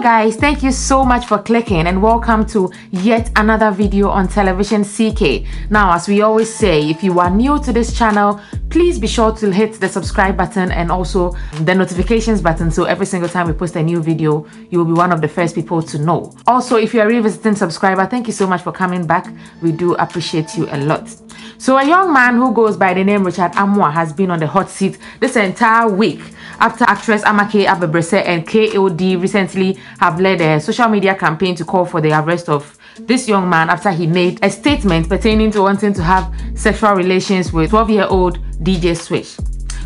guys thank you so much for clicking and welcome to yet another video on television ck now as we always say if you are new to this channel please be sure to hit the subscribe button and also the notifications button so every single time we post a new video you will be one of the first people to know. Also if you're a revisiting subscriber thank you so much for coming back. We do appreciate you a lot. So a young man who goes by the name richard amoah has been on the hot seat this entire week after actress Ama K. Abebrese and KOD recently have led a social media campaign to call for the arrest of this young man after he made a statement pertaining to wanting to have sexual relations with 12-year-old DJ Switch.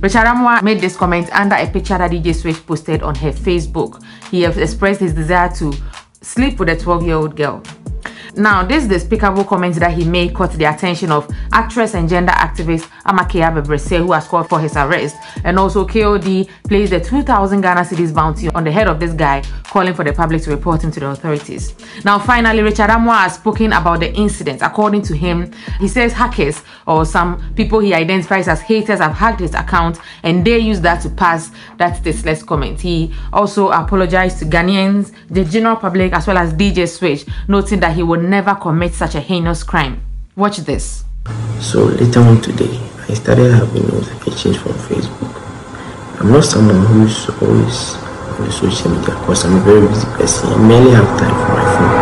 Richard Amoah made this comment under a picture that DJ Switch posted on her Facebook. He has expressed his desire to sleep with a 12-year-old girl. Now, this despicable comment that he made caught the attention of actress and gender activist Ama K. Abebrese, who has called for his arrest. And also, KOD placed a 2,000 Ghana cedis bounty on the head of this guy, calling for the public to report him to the authorities. Now, finally, Richard Amoah has spoken about the incident. According to him, he says hackers or some people he identifies as haters have hacked his account and they use that to pass that tasteless comment. He also apologized to Ghanaians, the general public, as well as DJ Switch, noting that he would never commit such a heinous crime. Watch this. So later on today, I started having notifications from Facebook. I'm not someone who's always on the social media because I'm a very busy person. I merely have time for my phone.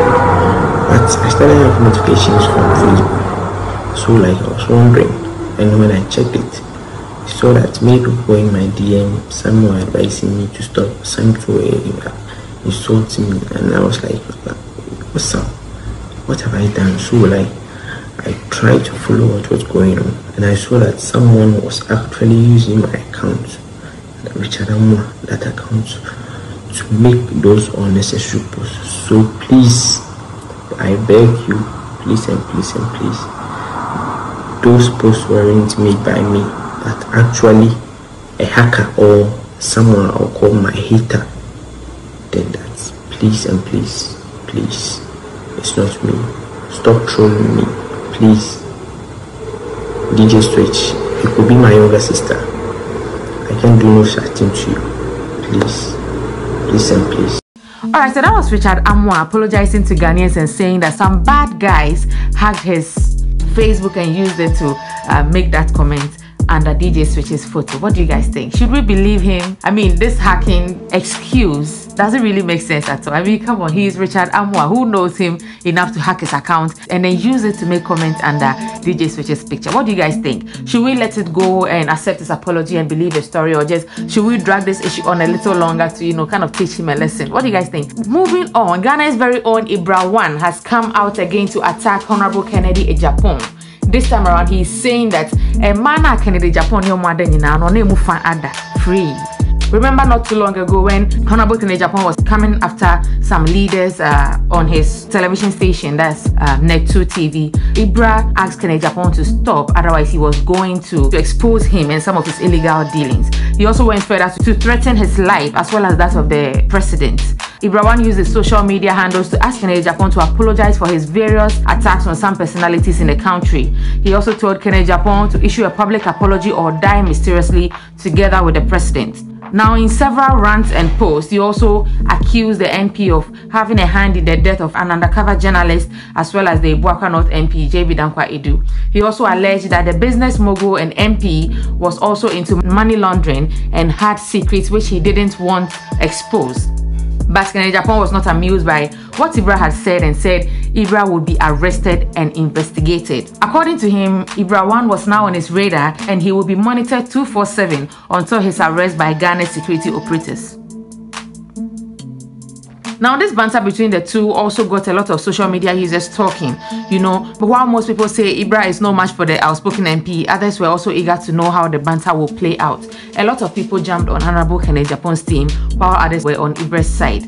But I started having notifications from Facebook. So like I was wondering, and when I checked it, I saw that many people in my DM, some were advising me to stop, some were insulting me, and I was like, what's up? What have I done? So like I tried to follow what was going on and I saw that someone was actually using my account, Richard Amoah, that account to make those unnecessary posts. So please, I beg you, please and please and please, those posts weren't made by me, but actually a hacker or someone I'll call my hater did that. Please and please, please. It's not me. Stop trolling me, please. DJ Switch, you could be my younger sister. I can do no such thing to you. Please. Please and please. Alright, so that was Richard Amoah apologizing to Ghanaians and saying that some bad guys hacked his Facebook and used it to uh, make that comment under DJ Switch's photo. What do you guys think? Should we believe him? I mean, this hacking excuse doesn't really make sense at all. I mean, come on, he's Richard Amoah. Who knows him enough to hack his account and then use it to make comments under DJ Switch's picture? What do you guys think? Should we let it go and accept his apology and believe the story, or just should we drag this issue on a little longer to, you know, kind of teach him a lesson? What do you guys think? Moving on, Ghana's very own Ibra One has come out again to attack Honorable Kennedy Agyapong this time around he's saying that a man a Kennedy Agyapong your mother in no name fan ada free. Remember not too long ago when Honorable Kennedy Agyapong was coming after some leaders uh, on his television station, that's uh, Net2 TV. Ibra asked Kennedy Agyapong to stop, otherwise he was going to, to expose him and some of his illegal dealings. He also went further to threaten his life as well as that of the president. Ibra One used his social media handles to ask Kennedy Agyapong to apologize for his various attacks on some personalities in the country. He also told Kennedy Agyapong to issue a public apology or die mysteriously together with the president. Now, in several rants and posts, he also accused the MP of having a hand in the death of an undercover journalist as well as the Buakwa North MP, JB Danquah Adu. He also alleged that the business mogul and MP was also into money laundering and had secrets which he didn't want exposed. But Kennedy Agyapong was not amused by what Ibra had said and said Ibra would be arrested and investigated. According to him, Ibra 1 was now on his radar and he will be monitored 247 until his arrest by Ghana security operators. Now, this banter between the two also got a lot of social media users talking, you know. But while most people say Ibra is no match for the outspoken MP, others were also eager to know how the banter will play out. A lot of people jumped on Honorable Kennedy Agyapong's team, while others were on Ibra's side.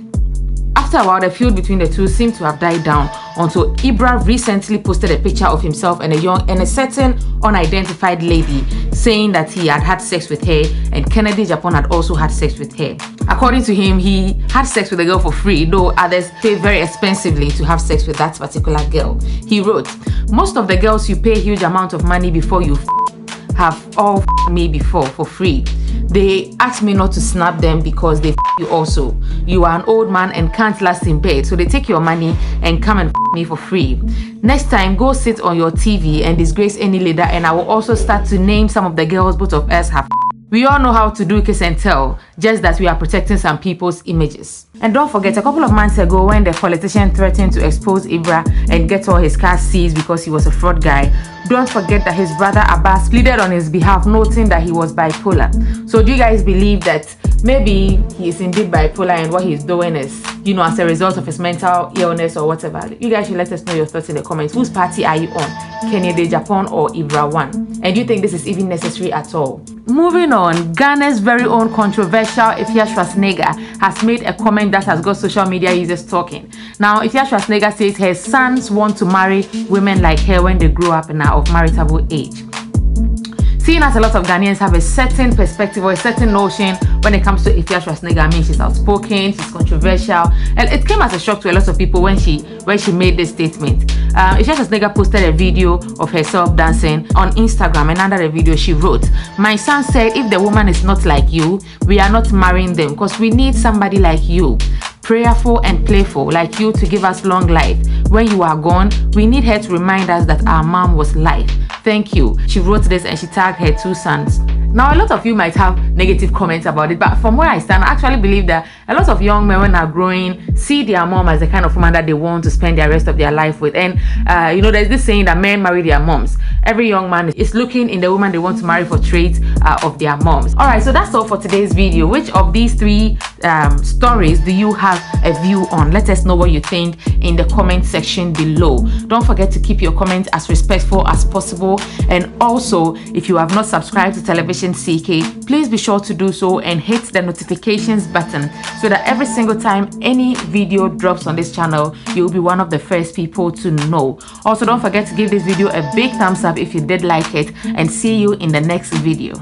After a while, the feud between the two seemed to have died down until Ibra recently posted a picture of himself and a young and a certain unidentified lady saying that he had had sex with her and Kennedy Agyapong had also had sex with her. According to him, he had sex with the girl for free, though others pay very expensively to have sex with that particular girl. He wrote, Most of the girls you pay huge amount of money before you have all me before for free. They asked me not to snap them because they you also. You are an old man and can't last in bed, so they take your money and come and me for free. Next time, go sit on your TV and disgrace any leader, and I will also start to name some of the girls both of us have. We all know how to do kiss and tell, just that we are protecting some people's images. And don't forget, a couple of months ago, when the politician threatened to expose Ibra and get all his cars seized because he was a fraud guy, don't forget that his brother Abbas pleaded on his behalf, noting that he was bipolar. So, do you guys believe that maybe he is indeed bipolar and what he's doing is, you know, as a result of his mental illness or whatever? You guys should let us know your thoughts in the comments. Whose party are you on? Kennedy Agyapong or Ibra One? And do you think this is even necessary at all? Moving on, Ghana's very own controversial Afia Schwarzenegger has made a comment that has got social media users talking. Now, Afia Schwarzenegger says her sons want to marry women like her when they grow up and are of maritable age. Seeing as a lot of Ghanaians have a certain perspective or a certain notion when it comes to Afia Schwarzenegger, I mean she's outspoken, she's controversial, and it came as a shock to a lot of people when she when she made this statement. Um, Afia Schwarzenegger posted a video of herself dancing on Instagram, and under the video she wrote, "My son said if the woman is not like you, we are not marrying them because we need somebody like you." Prayerful and playful like you to give us long life. When you are gone, we need her to remind us that our mom was life. Thank you. She wrote this and she tagged her two sons. Now, a lot of you might have negative comments about it, but from where I stand, I actually believe that a lot of young men, when are growing, see their mom as the kind of woman that they want to spend the rest of their life with. And, uh, you know, there's this saying that men marry their moms. Every young man is looking in the woman they want to marry for traits uh, of their moms. All right, so that's all for today's video. Which of these three um, stories do you have a view on? Let us know what you think in the comment section below. Don't forget to keep your comments as respectful as possible. And also, if you have not subscribed to Television CK, please be sure to do so and hit the notifications button so that every single time any video drops on this channel, you'll be one of the first people to know. Also, don't forget to give this video a big thumbs up if you did like it and see you in the next video.